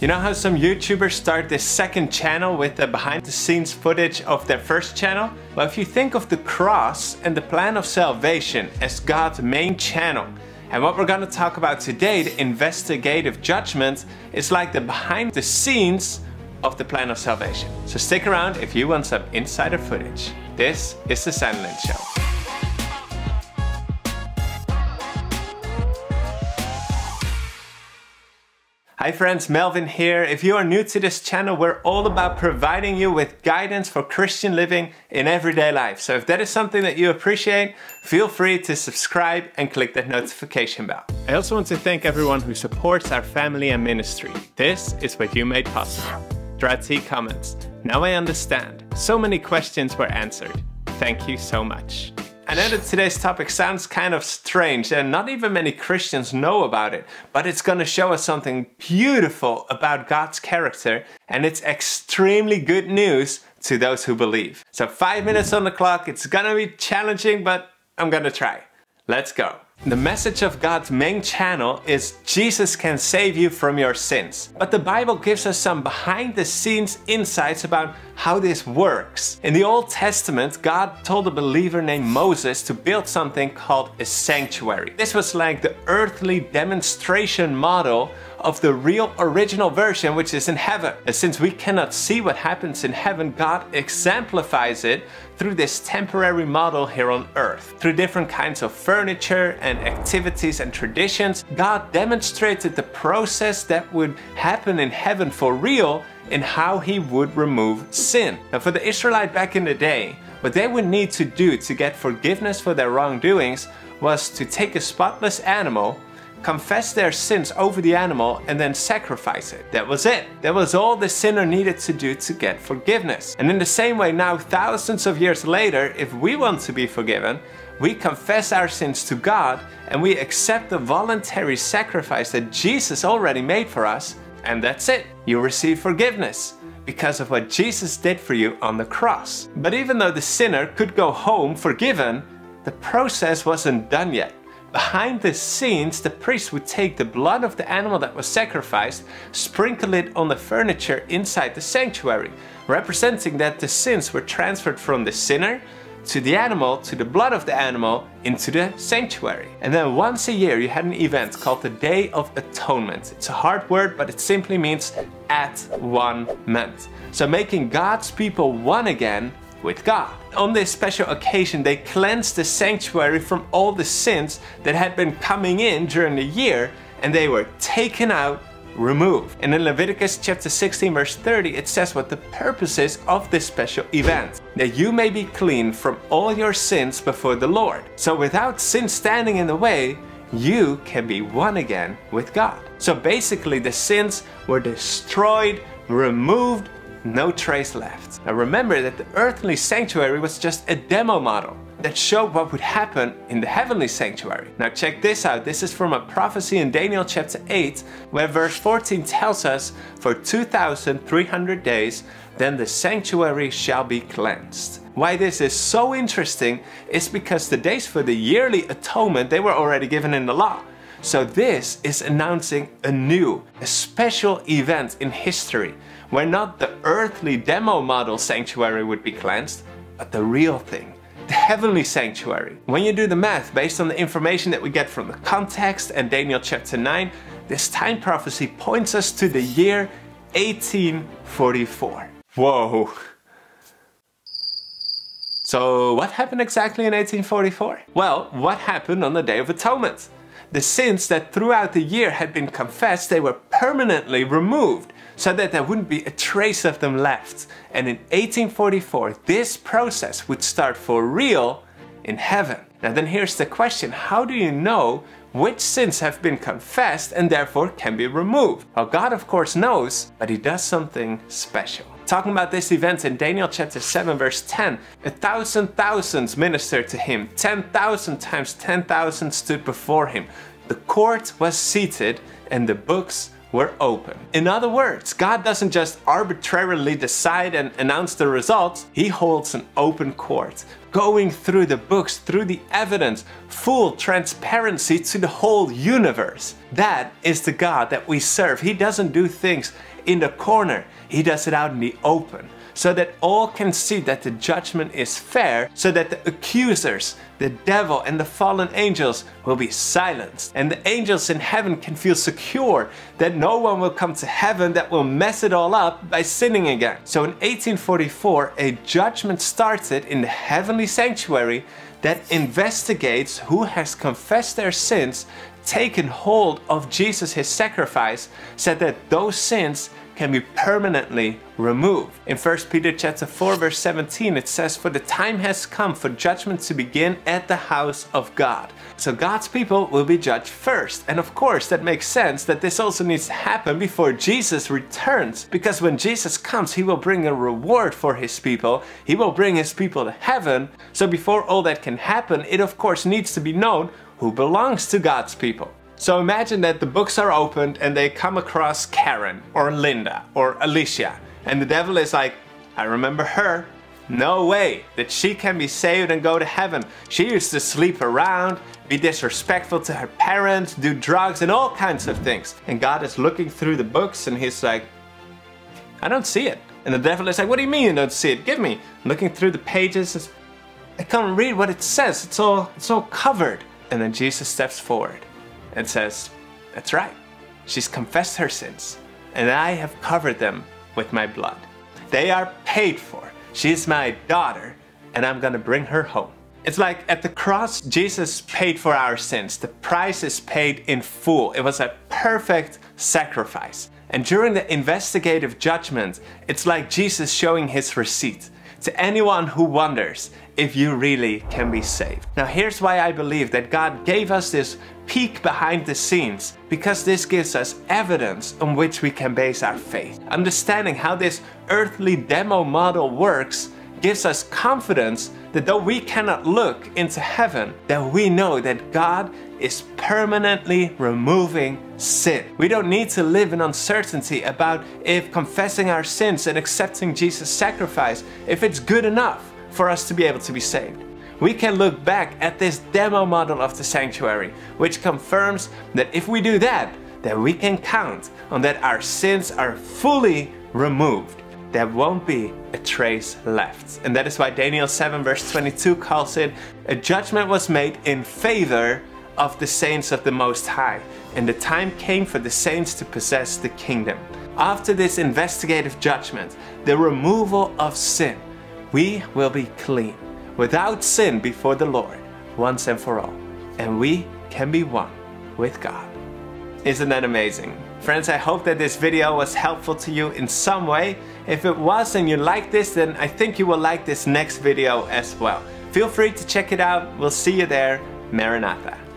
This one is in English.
You know how some YouTubers start this second channel with the behind the scenes footage of their first channel? Well, if you think of the cross and the plan of salvation as God's main channel, and what we're going to talk about today, the investigative judgment, is like the behind the scenes of the plan of salvation. So stick around if you want some insider footage. This is the Sandelin Show. Hi friends, Melvin here. If you are new to this channel, we're all about providing you with guidance for Christian living in everyday life. So if that is something that you appreciate, feel free to subscribe and click that notification bell. I also want to thank everyone who supports our family and ministry. This is what you made possible. Drati comments, now I understand. So many questions were answered. Thank you so much. I know that today's topic sounds kind of strange and not even many Christians know about it, but it's gonna show us something beautiful about God's character and it's extremely good news to those who believe. So five minutes on the clock, it's gonna be challenging, but I'm gonna try. Let's go. The message of God's main channel is Jesus can save you from your sins. But the Bible gives us some behind the scenes insights about how this works. In the Old Testament, God told a believer named Moses to build something called a sanctuary. This was like the earthly demonstration model of the real original version which is in heaven. And since we cannot see what happens in heaven, God exemplifies it through this temporary model here on earth. Through different kinds of furniture and activities and traditions, God demonstrated the process that would happen in heaven for real and how he would remove sin. Now for the Israelite back in the day, what they would need to do to get forgiveness for their wrongdoings was to take a spotless animal confess their sins over the animal and then sacrifice it. That was it. That was all the sinner needed to do to get forgiveness. And in the same way now, thousands of years later, if we want to be forgiven, we confess our sins to God and we accept the voluntary sacrifice that Jesus already made for us and that's it. You receive forgiveness because of what Jesus did for you on the cross. But even though the sinner could go home forgiven, the process wasn't done yet. Behind the scenes, the priest would take the blood of the animal that was sacrificed, sprinkle it on the furniture inside the sanctuary, representing that the sins were transferred from the sinner to the animal, to the blood of the animal, into the sanctuary. And then once a year you had an event called the Day of Atonement. It's a hard word, but it simply means at one meant. So making God's people one again with God. On this special occasion, they cleansed the sanctuary from all the sins that had been coming in during the year and they were taken out, removed. And in Leviticus chapter 16 verse 30, it says what the purpose is of this special event. That you may be clean from all your sins before the Lord. So without sin standing in the way, you can be one again with God. So basically the sins were destroyed, removed, no trace left. Now remember that the earthly sanctuary was just a demo model that showed what would happen in the heavenly sanctuary. Now check this out, this is from a prophecy in Daniel chapter 8 where verse 14 tells us for 2300 days then the sanctuary shall be cleansed. Why this is so interesting is because the days for the yearly atonement they were already given in the law. So this is announcing a new, a special event in history where not the earthly demo model sanctuary would be cleansed, but the real thing, the heavenly sanctuary. When you do the math based on the information that we get from the context and Daniel chapter 9, this time prophecy points us to the year 1844. Whoa! So what happened exactly in 1844? Well, what happened on the Day of Atonement? The sins that throughout the year had been confessed, they were permanently removed so that there wouldn't be a trace of them left. And in 1844, this process would start for real in heaven. Now then here's the question, how do you know which sins have been confessed and therefore can be removed? Well, God of course knows, but he does something special. Talking about this event in Daniel chapter 7 verse 10, a thousand thousands ministered to him, 10,000 times 10,000 stood before him. The court was seated and the books were open. In other words, God doesn't just arbitrarily decide and announce the results, He holds an open court going through the books, through the evidence, full transparency to the whole universe. That is the God that we serve. He doesn't do things in the corner, He does it out in the open so that all can see that the judgment is fair, so that the accusers, the devil, and the fallen angels will be silenced. And the angels in heaven can feel secure that no one will come to heaven that will mess it all up by sinning again. So in 1844, a judgment started in the heavenly sanctuary that investigates who has confessed their sins, taken hold of Jesus, his sacrifice, said that those sins can be permanently removed. In 1 Peter chapter 4 verse 17 it says, For the time has come for judgment to begin at the house of God. So God's people will be judged first. And of course that makes sense that this also needs to happen before Jesus returns. Because when Jesus comes he will bring a reward for his people. He will bring his people to heaven. So before all that can happen it of course needs to be known who belongs to God's people. So imagine that the books are opened and they come across Karen or Linda or Alicia and the devil is like, I remember her. No way that she can be saved and go to heaven. She used to sleep around, be disrespectful to her parents, do drugs and all kinds of things. And God is looking through the books and he's like, I don't see it. And the devil is like, what do you mean you don't see it? Give me. looking through the pages, I can't read what it says. It's all, it's all covered. And then Jesus steps forward and says, That's right, she's confessed her sins, and I have covered them with my blood. They are paid for. She's my daughter, and I'm gonna bring her home. It's like at the cross, Jesus paid for our sins. The price is paid in full. It was a perfect sacrifice. And during the investigative judgment, it's like Jesus showing his receipt to anyone who wonders if you really can be saved. Now here's why I believe that God gave us this peek behind the scenes because this gives us evidence on which we can base our faith. Understanding how this earthly demo model works gives us confidence that though we cannot look into heaven, that we know that God is permanently removing sin. We don't need to live in uncertainty about if confessing our sins and accepting Jesus' sacrifice, if it's good enough for us to be able to be saved. We can look back at this demo model of the sanctuary, which confirms that if we do that, that we can count on that our sins are fully removed. There won't be a trace left. And that is why Daniel 7 verse 22 calls it, a judgment was made in favor of the saints of the Most High, and the time came for the saints to possess the kingdom. After this investigative judgment, the removal of sin, we will be clean, without sin before the Lord, once and for all, and we can be one with God. Isn't that amazing? Friends, I hope that this video was helpful to you in some way. If it was and you like this, then I think you will like this next video as well. Feel free to check it out. We'll see you there. Maranatha.